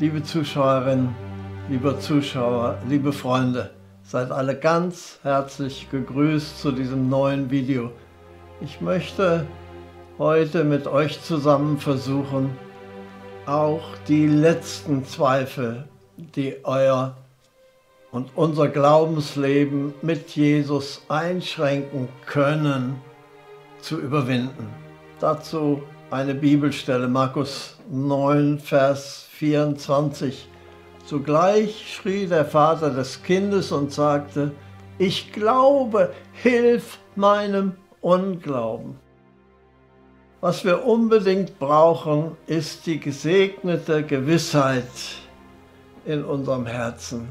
Liebe Zuschauerinnen, lieber Zuschauer, liebe Freunde, seid alle ganz herzlich gegrüßt zu diesem neuen Video. Ich möchte heute mit euch zusammen versuchen, auch die letzten Zweifel, die euer und unser Glaubensleben mit Jesus einschränken können, zu überwinden. Dazu eine Bibelstelle, Markus 9, Vers 24. Zugleich schrie der Vater des Kindes und sagte, ich glaube, hilf meinem Unglauben. Was wir unbedingt brauchen, ist die gesegnete Gewissheit in unserem Herzen,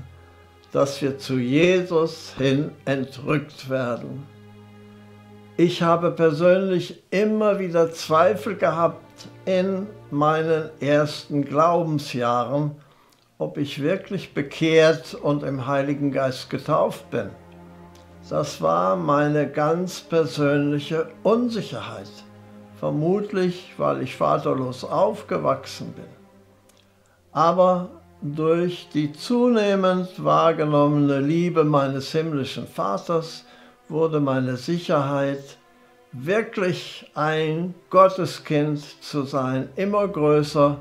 dass wir zu Jesus hin entrückt werden. Ich habe persönlich immer wieder Zweifel gehabt in meinen ersten Glaubensjahren, ob ich wirklich bekehrt und im Heiligen Geist getauft bin. Das war meine ganz persönliche Unsicherheit, vermutlich weil ich vaterlos aufgewachsen bin. Aber durch die zunehmend wahrgenommene Liebe meines himmlischen Vaters wurde meine Sicherheit, wirklich ein Gotteskind zu sein, immer größer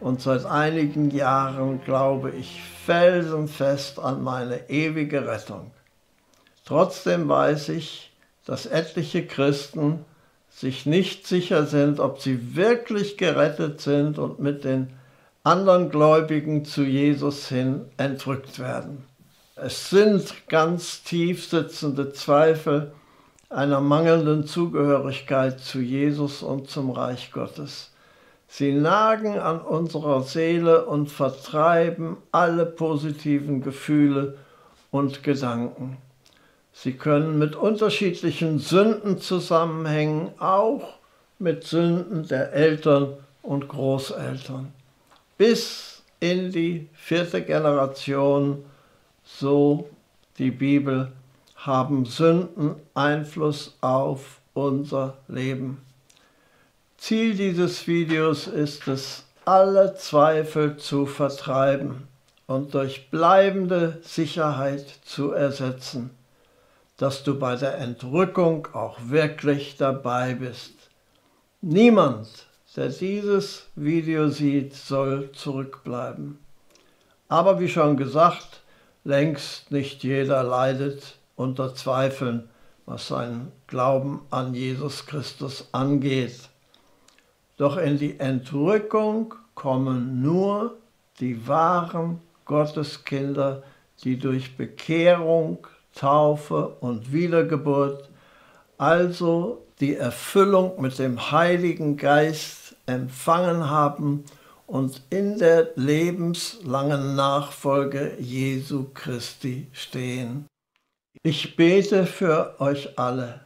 und seit einigen Jahren glaube ich felsenfest an meine ewige Rettung. Trotzdem weiß ich, dass etliche Christen sich nicht sicher sind, ob sie wirklich gerettet sind und mit den anderen Gläubigen zu Jesus hin entrückt werden. Es sind ganz tief sitzende Zweifel einer mangelnden Zugehörigkeit zu Jesus und zum Reich Gottes. Sie nagen an unserer Seele und vertreiben alle positiven Gefühle und Gedanken. Sie können mit unterschiedlichen Sünden zusammenhängen, auch mit Sünden der Eltern und Großeltern. Bis in die vierte Generation so die Bibel, haben Sünden Einfluss auf unser Leben. Ziel dieses Videos ist es, alle Zweifel zu vertreiben und durch bleibende Sicherheit zu ersetzen, dass du bei der Entrückung auch wirklich dabei bist. Niemand, der dieses Video sieht, soll zurückbleiben. Aber wie schon gesagt, Längst nicht jeder leidet unter Zweifeln, was seinen Glauben an Jesus Christus angeht. Doch in die Entrückung kommen nur die wahren Gotteskinder, die durch Bekehrung, Taufe und Wiedergeburt, also die Erfüllung mit dem Heiligen Geist empfangen haben und in der lebenslangen Nachfolge Jesu Christi stehen. Ich bete für euch alle,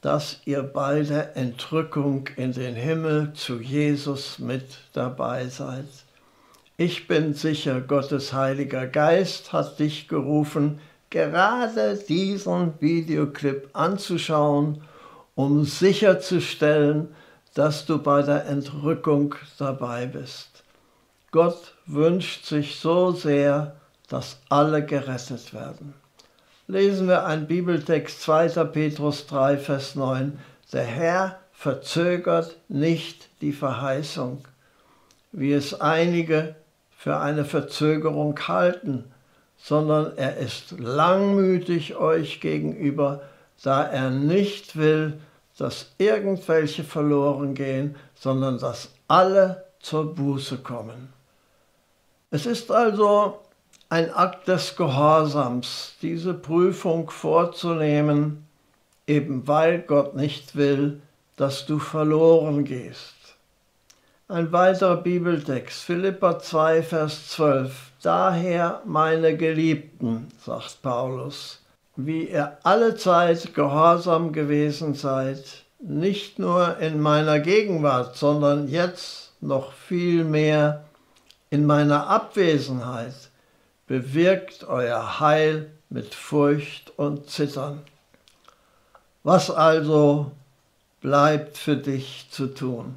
dass ihr bei der Entrückung in den Himmel zu Jesus mit dabei seid. Ich bin sicher, Gottes Heiliger Geist hat dich gerufen, gerade diesen Videoclip anzuschauen, um sicherzustellen, dass du bei der Entrückung dabei bist. Gott wünscht sich so sehr, dass alle gerettet werden. Lesen wir einen Bibeltext 2. Petrus 3, Vers 9. Der Herr verzögert nicht die Verheißung, wie es einige für eine Verzögerung halten, sondern er ist langmütig euch gegenüber, da er nicht will, dass irgendwelche verloren gehen, sondern dass alle zur Buße kommen. Es ist also ein Akt des Gehorsams, diese Prüfung vorzunehmen, eben weil Gott nicht will, dass du verloren gehst. Ein weiterer Bibeltext, Philippa 2, Vers 12. Daher, meine Geliebten, sagt Paulus, wie ihr alle Zeit gehorsam gewesen seid, nicht nur in meiner Gegenwart, sondern jetzt noch viel mehr in meiner Abwesenheit, bewirkt euer Heil mit Furcht und Zittern. Was also bleibt für dich zu tun?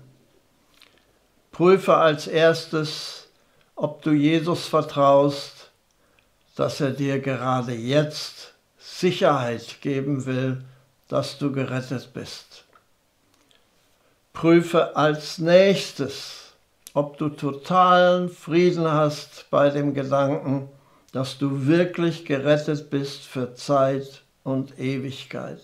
Prüfe als erstes, ob du Jesus vertraust, dass er dir gerade jetzt Sicherheit geben will, dass du gerettet bist. Prüfe als nächstes, ob du totalen Frieden hast bei dem Gedanken, dass du wirklich gerettet bist für Zeit und Ewigkeit.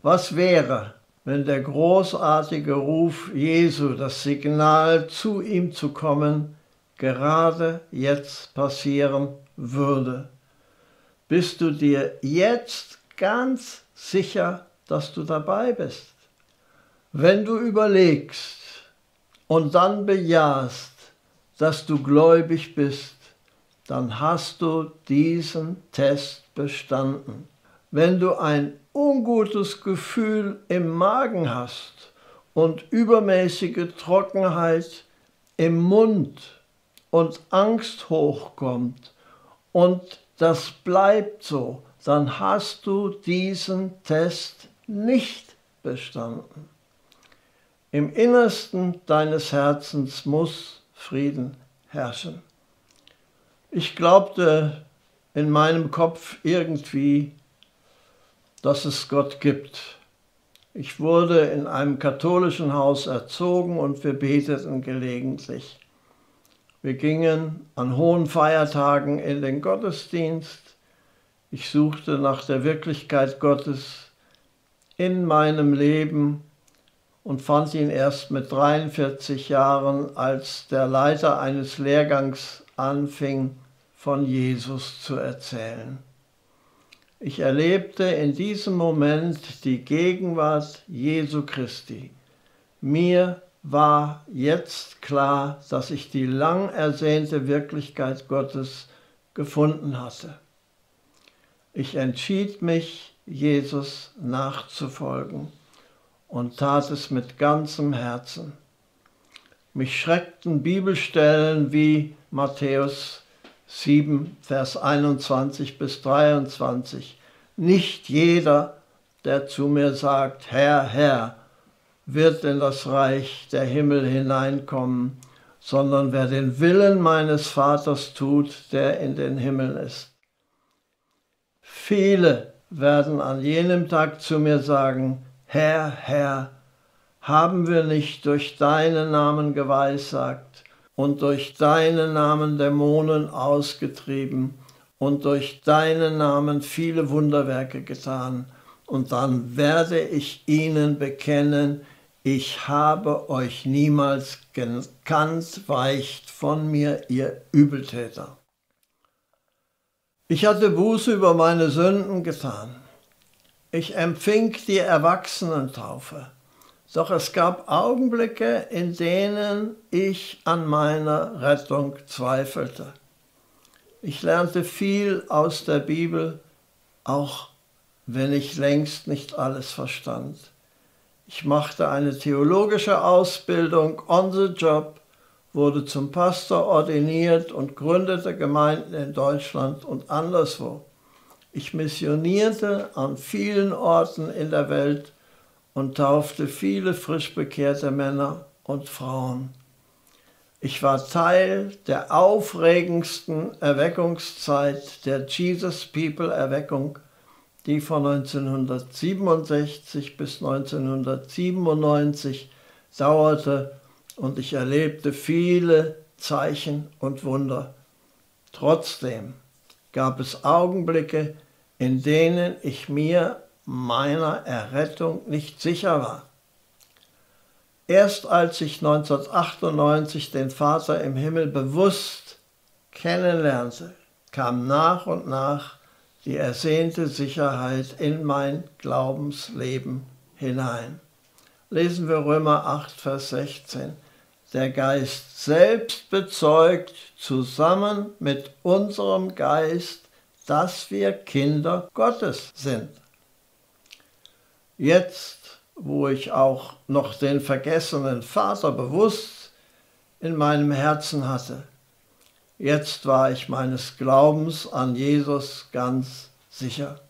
Was wäre, wenn der großartige Ruf Jesu, das Signal zu ihm zu kommen, gerade jetzt passieren würde? Bist du dir jetzt ganz sicher, dass du dabei bist? Wenn du überlegst und dann bejahst, dass du gläubig bist, dann hast du diesen Test bestanden. Wenn du ein ungutes Gefühl im Magen hast und übermäßige Trockenheit im Mund und Angst hochkommt und das bleibt so, dann hast du diesen Test nicht bestanden. Im Innersten deines Herzens muss Frieden herrschen. Ich glaubte in meinem Kopf irgendwie, dass es Gott gibt. Ich wurde in einem katholischen Haus erzogen und wir beteten gelegentlich. Wir gingen an hohen Feiertagen in den Gottesdienst. Ich suchte nach der Wirklichkeit Gottes in meinem Leben und fand ihn erst mit 43 Jahren, als der Leiter eines Lehrgangs anfing, von Jesus zu erzählen. Ich erlebte in diesem Moment die Gegenwart Jesu Christi. Mir war jetzt klar, dass ich die lang ersehnte Wirklichkeit Gottes gefunden hatte. Ich entschied mich, Jesus nachzufolgen und tat es mit ganzem Herzen. Mich schreckten Bibelstellen wie Matthäus 7, Vers 21 bis 23. Nicht jeder, der zu mir sagt, Herr, Herr, wird in das Reich der Himmel hineinkommen, sondern wer den Willen meines Vaters tut, der in den Himmeln ist. Viele werden an jenem Tag zu mir sagen, Herr, Herr, haben wir nicht durch deinen Namen geweissagt und durch deinen Namen Dämonen ausgetrieben und durch deinen Namen viele Wunderwerke getan. Und dann werde ich ihnen bekennen, ich habe euch niemals gekannt, weicht von mir, ihr Übeltäter. Ich hatte Buße über meine Sünden getan. Ich empfing die Erwachsenentaufe. Doch es gab Augenblicke, in denen ich an meiner Rettung zweifelte. Ich lernte viel aus der Bibel, auch wenn ich längst nicht alles verstand. Ich machte eine theologische Ausbildung on the job, wurde zum Pastor ordiniert und gründete Gemeinden in Deutschland und anderswo. Ich missionierte an vielen Orten in der Welt und taufte viele frisch bekehrte Männer und Frauen. Ich war Teil der aufregendsten Erweckungszeit der Jesus People Erweckung, die von 1967 bis 1997 dauerte und ich erlebte viele Zeichen und Wunder. Trotzdem gab es Augenblicke, in denen ich mir meiner Errettung nicht sicher war. Erst als ich 1998 den Vater im Himmel bewusst kennenlernte, kam nach und nach die ersehnte Sicherheit in mein Glaubensleben hinein. Lesen wir Römer 8, Vers 16. Der Geist selbst bezeugt zusammen mit unserem Geist, dass wir Kinder Gottes sind. Jetzt, wo ich auch noch den vergessenen Vater bewusst in meinem Herzen hatte, jetzt war ich meines Glaubens an Jesus ganz sicher.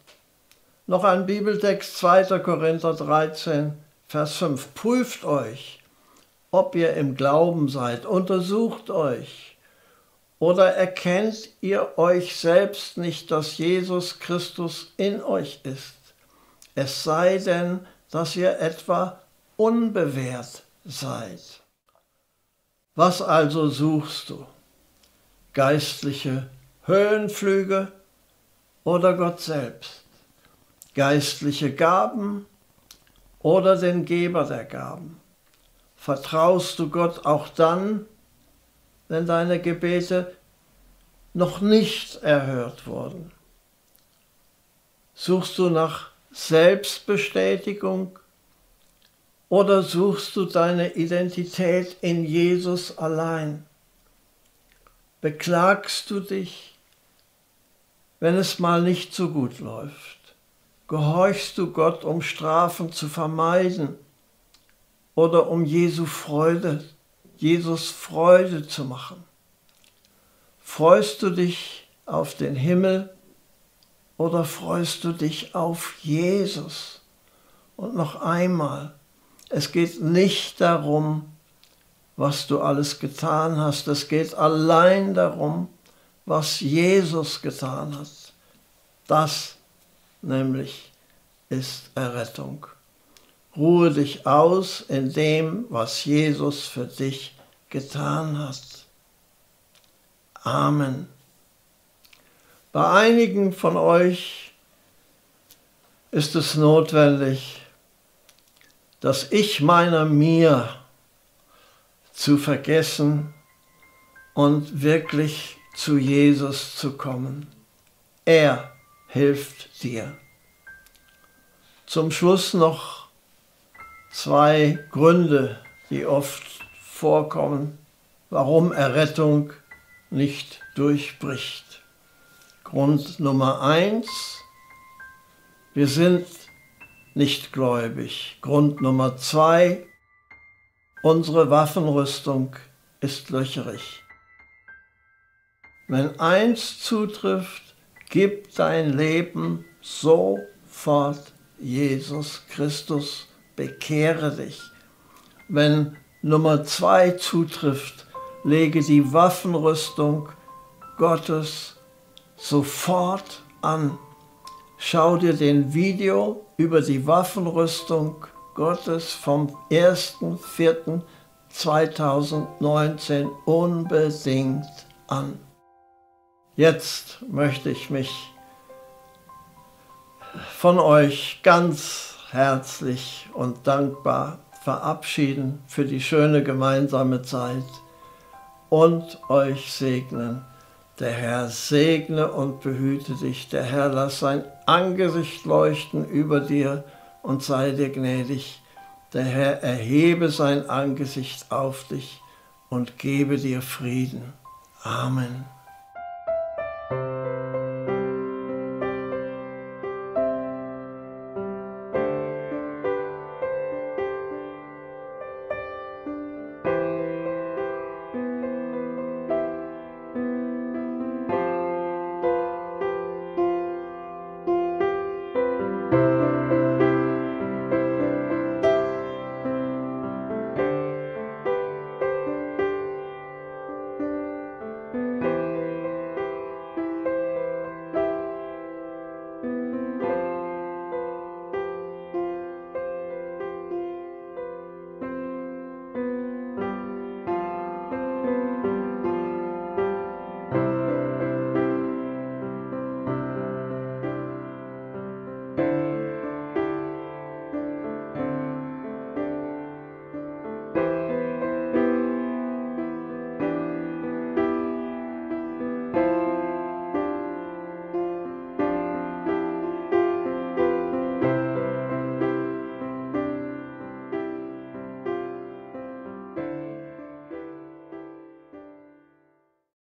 Noch ein Bibeltext 2. Korinther 13, Vers 5. Prüft euch, ob ihr im Glauben seid, untersucht euch Oder erkennt ihr euch selbst nicht, dass Jesus Christus in euch ist? Es sei denn, dass ihr etwa unbewährt seid. Was also suchst du? Geistliche Höhenflüge oder Gott selbst? Geistliche Gaben oder den Geber der Gaben? Vertraust du Gott auch dann, wenn deine Gebete noch nicht erhört wurden? Suchst du nach Selbstbestätigung oder suchst du deine Identität in Jesus allein? Beklagst du dich, wenn es mal nicht so gut läuft? Gehorchst du Gott, um Strafen zu vermeiden oder um Jesu Freude, Jesus Freude zu machen? Freust du dich auf den Himmel oder freust du dich auf Jesus? Und noch einmal, es geht nicht darum, was du alles getan hast, es geht allein darum, was Jesus getan hat. Das nämlich ist Errettung. Ruhe dich aus in dem, was Jesus für dich getan hat. Amen. Bei einigen von euch ist es notwendig, das Ich meiner mir zu vergessen und wirklich zu Jesus zu kommen. Er hilft dir. Zum Schluss noch zwei Gründe, die oft vorkommen, warum Errettung nicht durchbricht. Grund Nummer eins, wir sind nicht gläubig. Grund Nummer zwei, unsere Waffenrüstung ist löcherig. Wenn eins zutrifft, gib dein Leben sofort Jesus Christus, bekehre dich. Wenn Nummer zwei zutrifft, lege die Waffenrüstung Gottes sofort an. Schau dir den Video über die Waffenrüstung Gottes vom 1.4.2019 unbedingt an. Jetzt möchte ich mich von euch ganz herzlich und dankbar verabschieden für die schöne gemeinsame Zeit und euch segnen. Der Herr segne und behüte dich. Der Herr lass sein Angesicht leuchten über dir und sei dir gnädig. Der Herr erhebe sein Angesicht auf dich und gebe dir Frieden. Amen.